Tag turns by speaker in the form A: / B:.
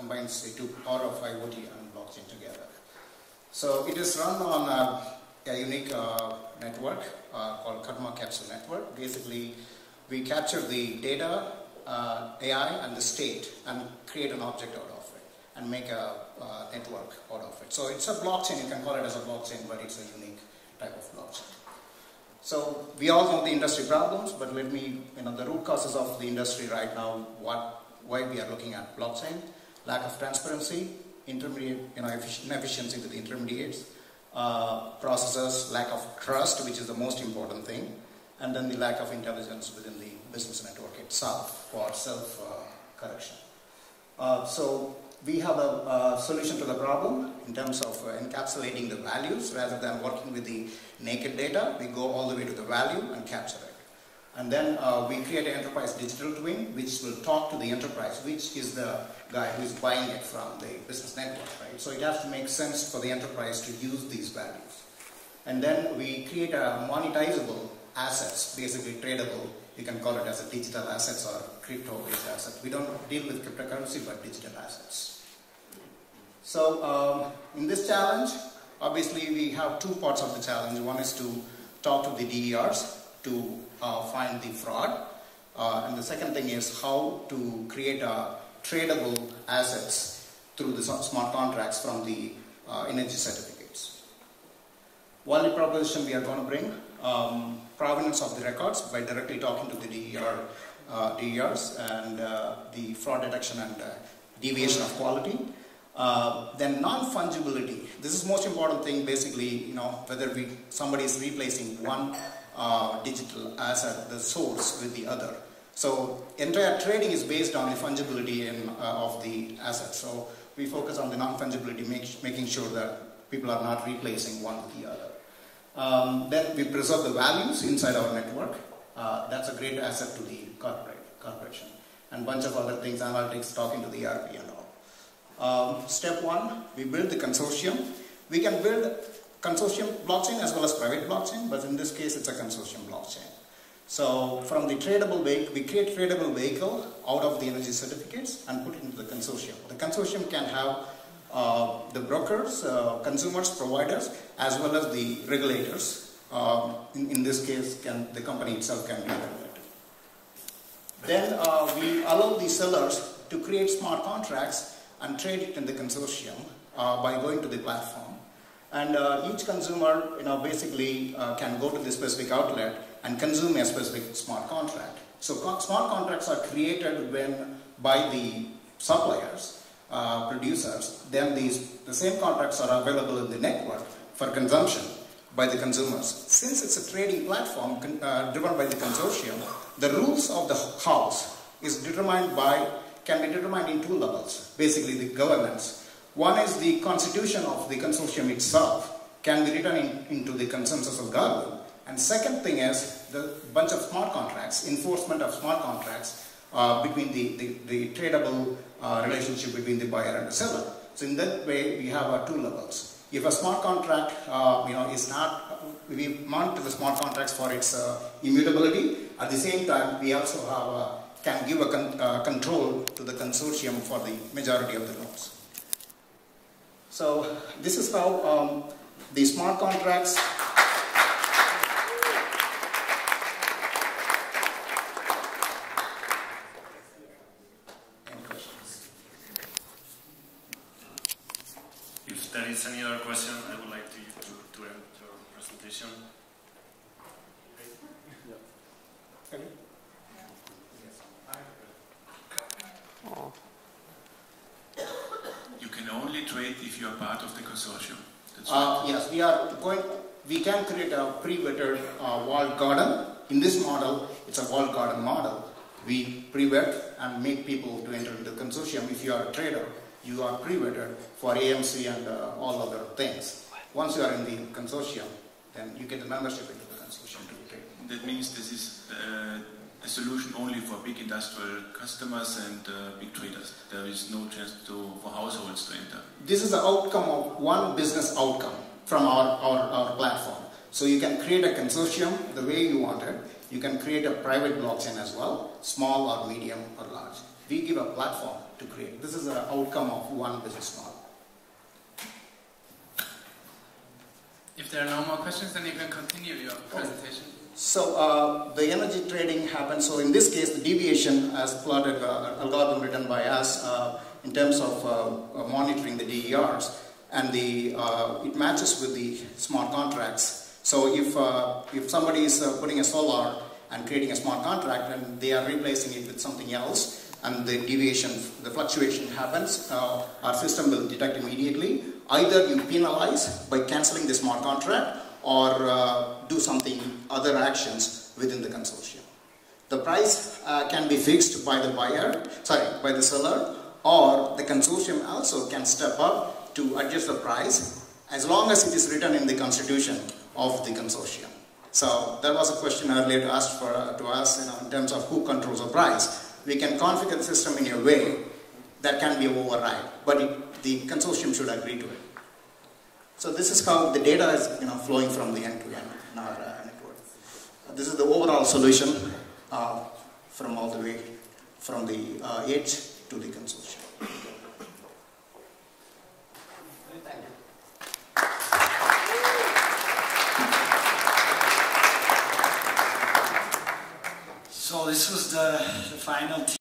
A: combines the two power of IoT and blockchain together. So it is run on a, a unique uh, network uh, called Karma Capsule Network. Basically, we capture the data, uh, AI, and the state and create an object out of it and make a network out of it. So it's a blockchain, you can call it as a blockchain, but it's a unique type of blockchain. So we all know the industry problems, but let me, you know, the root causes of the industry right now, what, why we are looking at blockchain, lack of transparency, intermediate, you know, inefficiency with the intermediates, uh, processes, lack of trust, which is the most important thing, and then the lack of intelligence within the business network itself for self-correction. Uh, so we have a, a, solution to the problem in terms of uh, encapsulating the values rather than working with the naked data. We go all the way to the value and capture it. And then uh, we create an enterprise digital twin which will talk to the enterprise, which is the guy who is buying it from the business network, right? So it has to make sense for the enterprise to use these values. And then we create a monetizable assets, basically tradable. You can call it as a digital assets or crypto-based asset. We don't deal with cryptocurrency, but digital assets. So um, in this challenge, obviously we have two parts of the challenge. One is to talk to the DERs to find the fraud. Uh, and the second thing is how to create tradable assets through the smart contracts from the uh, energy certificates. Value proposition we are going to bring, um, provenance of the records by directly talking to the DER, uh, DERs and uh, the fraud detection and uh, deviation of quality. Uh, then non-fungibility. This is most important thing basically, you know, whether we, somebody is replacing one uh, digital asset, the source with the other. So entire trading is based on the fungibility in, uh, of the asset. So we focus on the non-fungibility, making sure that people are not replacing one with the other. Um, then we preserve the values inside our network. Uh, that's a great asset to the corporate corporation. And bunch of other things, analytics, talking to the ERP and all. Um, step one, we build the consortium. We can build consortium blockchain as well as private blockchain, but in this case it's a consortium blockchain. So from the tradable vehicle, we create tradable vehicle out of the energy certificates and put it into the consortium. The consortium can have uh, the brokers, uh, consumers, providers, as well as the regulators. Um, in, in, this case, can, the company itself can be regulated. Then uh, we allow the sellers to create smart contracts and trade it in the consortium uh, by going to the platform. And uh, each consumer, you know, basically uh, can go to the specific outlet and consume a specific smart contract. So smart contracts are created when by the suppliers, uh, producers, then these, the same contracts are available in the network for consumption by the consumers. Since it's a trading platform uh, driven by the consortium, the rules of the house is determined by, can be determined in two levels, basically the governance. One is the constitution of the consortium itself can be written in, into the consensus of government and second thing is the bunch of smart contracts, enforcement of smart contracts uh, between the, the, the tradable uh, relationship between the buyer and the seller. So in that way, we have uh, two levels. If a smart contract, uh, you know, is not, we monitor the smart contracts for its uh, immutability. At the same time, we also have can give a con uh, control to the consortium for the majority of the nodes. So this is how um, the smart contracts
B: is any other question, I would like to, to, to end your presentation. You can only trade if you are part of the consortium.
A: Uh, yes, we are going. We can create a pre-vetted uh, walled garden. In this model, it's a walled garden model. We pre-vet and make people to enter into the consortium. If you are a trader, you are pre-vetted for AMC and uh, all other things. Once you are in the consortium, then you get the membership into the consortium to trade.
B: That means this is uh, a solution only for big industrial customers and uh, big traders. There is no chance to, for households to enter.
A: This is the outcome of one business outcome from our, our, our platform. So you can create a consortium the way you want it. You can create a private blockchain as well, small or medium or large. We give a platform to create. This is an outcome of one business model.
C: If there are no more questions, then you can continue your presentation.
A: So uh, the energy trading happens. So in this case, the deviation as plotted uh, algorithm written by us uh, in terms of uh, monitoring the DERs, and the uh, it matches with the smart contracts. So if uh, if somebody is putting a solar and creating a smart contract, and they are replacing it with something else, and the deviation, the fluctuation happens, our system will detect immediately. Either you penalize by canceling the smart contract, or uh, do something, other actions within the consortium. The price uh, can be fixed by the buyer, sorry, by the seller, or the consortium also can step up to adjust the price as long as it is written in the constitution of the consortium. So that was a question earlier asked for, uh, to us you know, in terms of who controls the price. We can configure the system in a way that can be override, but it, the consortium should agree to it. So this is how the data is you know, flowing from the end to end in our uh, network. Uh, this is the overall solution uh, from all the way from the uh, edge to the consortium.
D: So this was the, the final